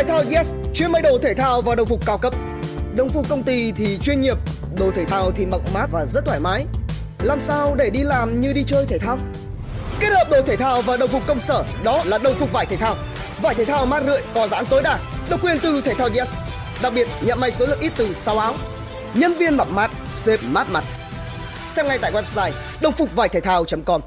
Thể thao Yes chuyên may đồ thể thao và đồng phục cao cấp. Đồng phục công ty thì chuyên nghiệp, đồ thể thao thì mặc mát và rất thoải mái. Làm sao để đi làm như đi chơi thể thao? Kết hợp đồ thể thao và đồng phục công sở đó là đồng phục vải thể thao. Vải thể thao mát rượi có giãn tối đa, độc quyền từ thể thao Yes. Đặc biệt nhận may số lượng ít từ 6 áo. Nhân viên mặc mát, xếp mát mặt. Xem ngay tại website đồng phục vải thể thao.com.